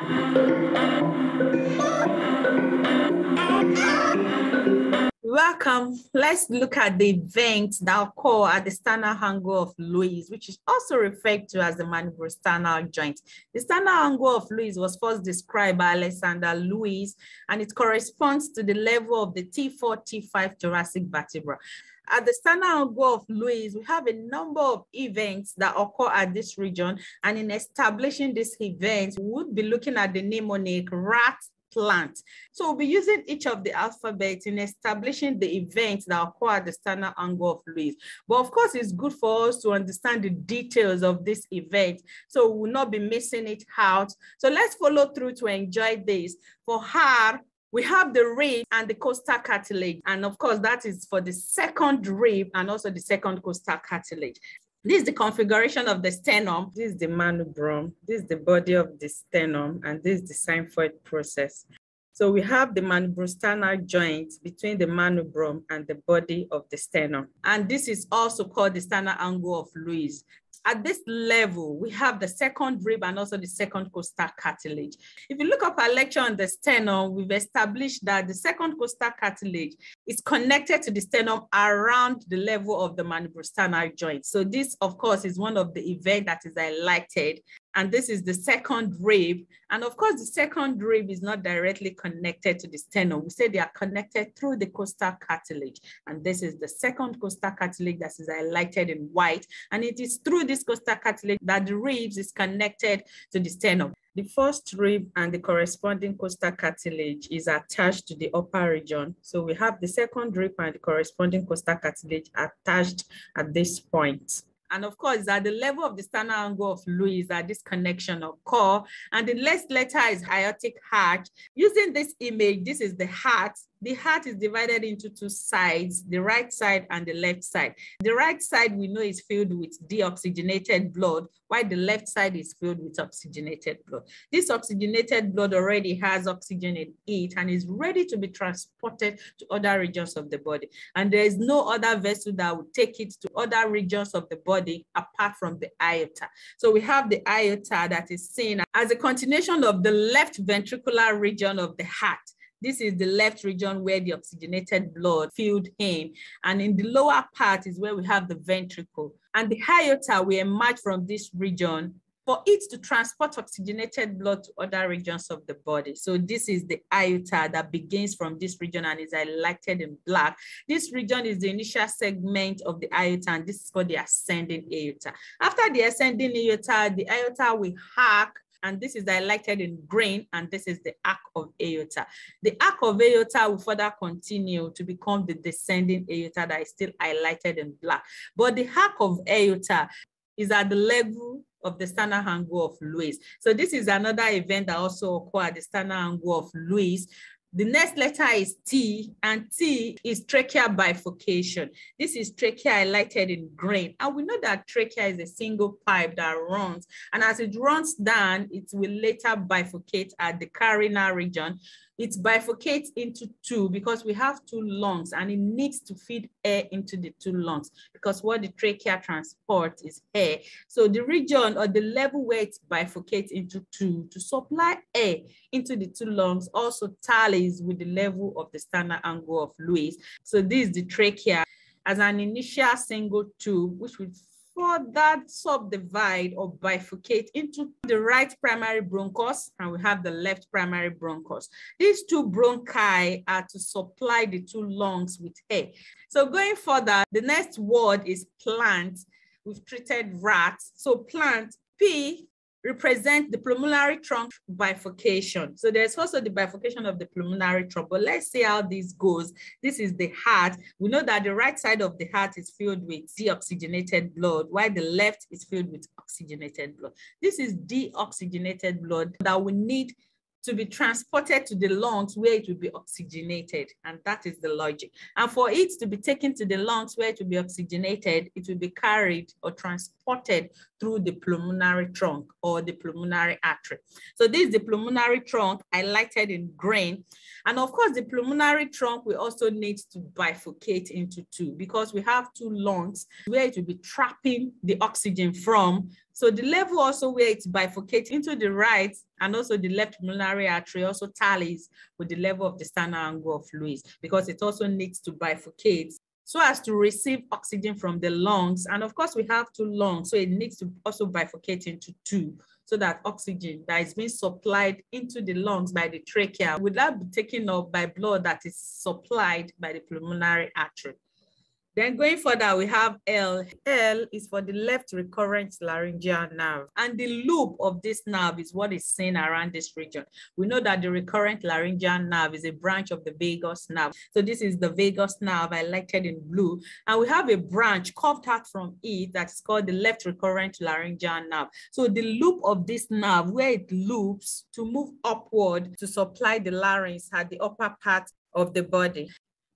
thank you Welcome. Let's look at the events that occur at the sternal angle of Louis, which is also referred to as the manubriosternal joint. The sternal angle of Louis was first described by Alexander Louis, and it corresponds to the level of the T4, T5 thoracic vertebra. At the sternal angle of Louis, we have a number of events that occur at this region, and in establishing these events, we would be looking at the mnemonic rat, plant. So we'll be using each of the alphabets in establishing the events that occur at the sternal angle of Louis. But of course, it's good for us to understand the details of this event. So we'll not be missing it out. So let's follow through to enjoy this. For her, we have the rib and the costal cartilage. And of course, that is for the second rib and also the second costal cartilage. This is the configuration of the sternum. This is the manubrium. This is the body of the sternum, and this is the symphysis process. So we have the manubriosternal joint between the manubrium and the body of the sternum. And this is also called the sternal angle of Louis at this level, we have the second rib and also the second costal cartilage. If you look up our lecture on the sternum, we've established that the second costal cartilage is connected to the sternum around the level of the manubriosternal joint. So this, of course, is one of the events that is highlighted and this is the second rib. And of course, the second rib is not directly connected to the sternum. We say they are connected through the costal cartilage. And this is the second costal cartilage that is highlighted in white. And it is through this costal cartilage that the ribs is connected to the sternum. The first rib and the corresponding costal cartilage is attached to the upper region. So we have the second rib and the corresponding costal cartilage attached at this point. And of course, at the level of the sternal angle of Louis, that this connection of core. And the last letter is aortic arch. Using this image, this is the heart the heart is divided into two sides, the right side and the left side. The right side we know is filled with deoxygenated blood, while the left side is filled with oxygenated blood. This oxygenated blood already has oxygen in it and is ready to be transported to other regions of the body. And there is no other vessel that will take it to other regions of the body apart from the aorta. So we have the aorta that is seen as a continuation of the left ventricular region of the heart. This is the left region where the oxygenated blood filled in. And in the lower part is where we have the ventricle. And the aorta will emerge from this region for it to transport oxygenated blood to other regions of the body. So this is the aorta that begins from this region and is highlighted in black. This region is the initial segment of the aorta and this is called the ascending aorta. After the ascending aorta, the aorta will arc and this is highlighted in green, and this is the arc of aorta. The arc of aorta will further continue to become the descending aorta that is still highlighted in black. But the arc of aorta is at the level of the sternal angle of Louis. So this is another event that also occurred at the sternal angle of Louis, the next letter is T, and T is trachea bifurcation. This is trachea highlighted in green. And we know that trachea is a single pipe that runs. And as it runs down, it will later bifurcate at the carina region it bifurcates into two because we have two lungs and it needs to feed air into the two lungs because what the trachea transports is air. So the region or the level where it bifurcates into two to supply air into the two lungs also tallies with the level of the sternal angle of Louis. So this is the trachea as an initial single tube, which would further subdivide or bifurcate into the right primary bronchus and we have the left primary bronchus. These two bronchi are to supply the two lungs with air. So going further, the next word is plant. We've treated rats. So plant, P represent the pulmonary trunk bifurcation. So there's also the bifurcation of the pulmonary trunk, but let's see how this goes. This is the heart. We know that the right side of the heart is filled with deoxygenated blood, while the left is filled with oxygenated blood. This is deoxygenated blood that we need to be transported to the lungs where it will be oxygenated. And that is the logic. And for it to be taken to the lungs where it will be oxygenated, it will be carried or transported through the pulmonary trunk or the pulmonary artery. So this is the pulmonary trunk highlighted in green. And of course, the pulmonary trunk we also need to bifurcate into two because we have two lungs where it will be trapping the oxygen from. So the level also where it bifurcates into the right and also the left pulmonary artery also tallies with the level of the sternal angle of Louis because it also needs to bifurcate so as to receive oxygen from the lungs. And of course, we have two lungs, so it needs to also bifurcate into two so that oxygen that is being supplied into the lungs by the trachea will not be taken up by blood that is supplied by the pulmonary artery. Then going further, we have L. L is for the left recurrent laryngeal nerve. And the loop of this nerve is what is seen around this region. We know that the recurrent laryngeal nerve is a branch of the vagus nerve. So this is the vagus nerve highlighted in blue. And we have a branch carved out from it that's called the left recurrent laryngeal nerve. So the loop of this nerve, where it loops to move upward to supply the larynx at the upper part of the body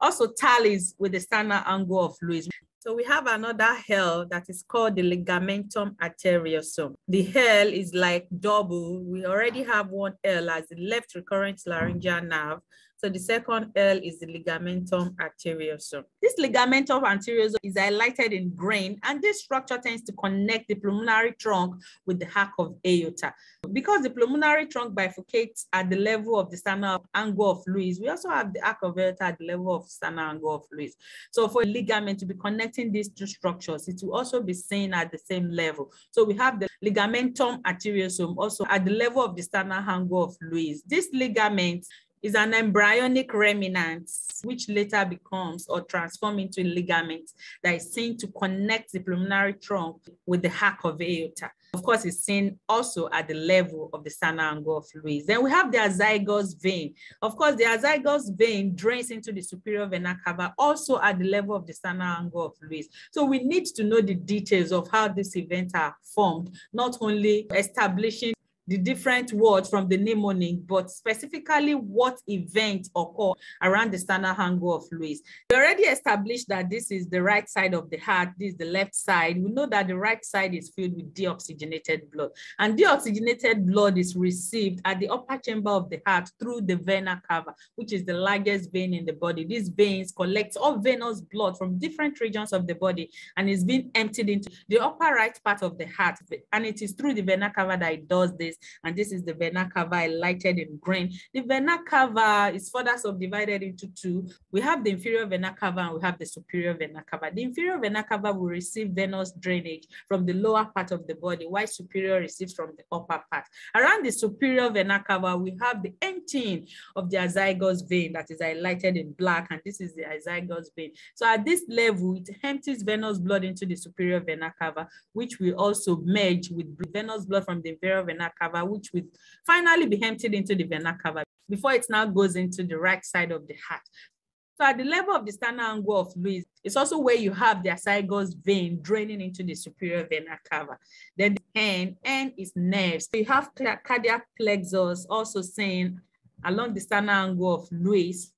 also tallies with the sternal angle of Louis. So we have another L that is called the ligamentum arteriosum. The L is like double. We already have one L as the left recurrent laryngeal nerve. So the second L is the ligamentum arteriosum. This ligamentum arteriosum is highlighted in green, and this structure tends to connect the pulmonary trunk with the arc of aorta. Because the pulmonary trunk bifurcates at the level of the sternal angle of Louis, we also have the arc of aorta at the level of sternal angle of Louis. So for a ligament to be connecting these two structures, it will also be seen at the same level. So we have the ligamentum arteriosum also at the level of the sternal angle of Louis. This ligament is an embryonic remnant, which later becomes or transforms into a ligament that is seen to connect the pulmonary trunk with the arc of aorta. Of course, it's seen also at the level of the sternal angle of Louis. Then we have the azygos vein. Of course, the azygos vein drains into the superior vena cava, also at the level of the sternal angle of Louis. So we need to know the details of how these events are formed, not only establishing the different words from the mnemonic, but specifically what event occur around the sternal angle of Louis. We already established that this is the right side of the heart, this is the left side. We know that the right side is filled with deoxygenated blood, and deoxygenated blood is received at the upper chamber of the heart through the vena cava, which is the largest vein in the body. These veins collect all venous blood from different regions of the body and is being emptied into the upper right part of the heart. And it is through the vena cava that it does this and this is the vena cava highlighted in green. The vena cava is further subdivided into two. We have the inferior vena cava and we have the superior vena cava. The inferior vena cava will receive venous drainage from the lower part of the body, while superior receives from the upper part. Around the superior vena cava, we have the emptying of the azygos vein that is highlighted in black, and this is the azygos vein. So at this level, it empties venous blood into the superior vena cava, which will also merge with venous blood from the inferior vena cava which will finally be emptied into the vena cava before it now goes into the right side of the heart. So at the level of the sternal angle of Louis, it's also where you have the azygos vein draining into the superior vena cava. Then the N, N is nerves. So you have cardiac plexus also saying along the sternal angle of Louis,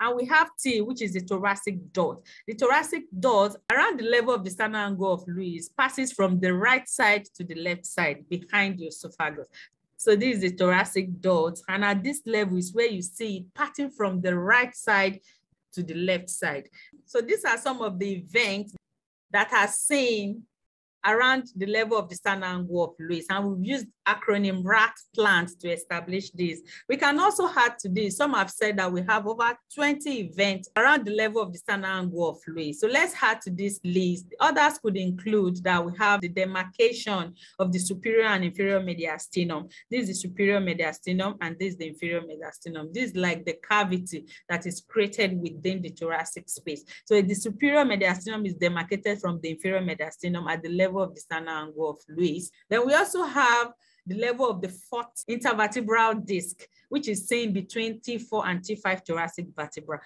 and we have T, which is the thoracic duct. The thoracic duct around the level of the sternal angle of Louis passes from the right side to the left side behind the esophagus. So this is the thoracic duct. And at this level is where you see it parting from the right side to the left side. So these are some of the events that are seen around the level of the angle of Louis. And we've used acronym RAT plans to establish this. We can also add to this, some have said that we have over 20 events around the level of the angle of Louis. So let's add to this list. The others could include that we have the demarcation of the superior and inferior mediastinum. This is the superior mediastinum and this is the inferior mediastinum. This is like the cavity that is created within the thoracic space. So the superior mediastinum is demarcated from the inferior mediastinum at the level of the sternal angle of Louis. Then we also have the level of the fourth intervertebral disc, which is seen between T4 and T5 thoracic vertebra.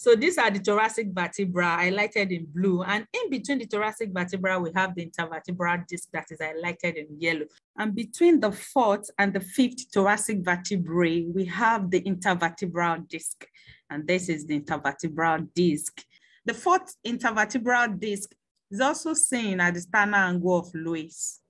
So these are the thoracic vertebra highlighted in blue. And in between the thoracic vertebra, we have the intervertebral disc that is highlighted in yellow. And between the fourth and the fifth thoracic vertebrae, we have the intervertebral disc. And this is the intervertebral disc. The fourth intervertebral disc is also seen at the sternal angle of Louis.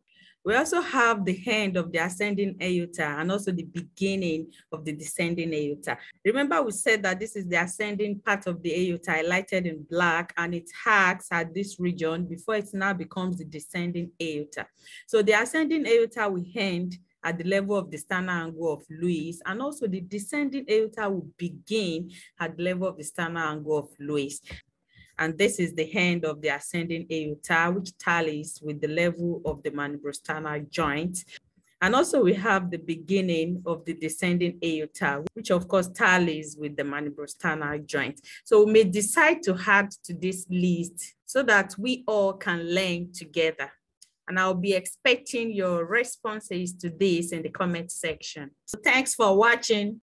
We also have the end of the ascending aorta and also the beginning of the descending aorta. Remember we said that this is the ascending part of the aorta highlighted in black and it acts at this region before it now becomes the descending aorta. So the ascending aorta will end at the level of the sternal angle of Louis, and also the descending aorta will begin at the level of the sternal angle of Louis. And this is the end of the ascending aorta, which tallies with the level of the manubriosternal joint. And also we have the beginning of the descending aorta, which of course tallies with the manubriosternal joint. So we may decide to add to this list so that we all can learn together. And I'll be expecting your responses to this in the comment section. So thanks for watching.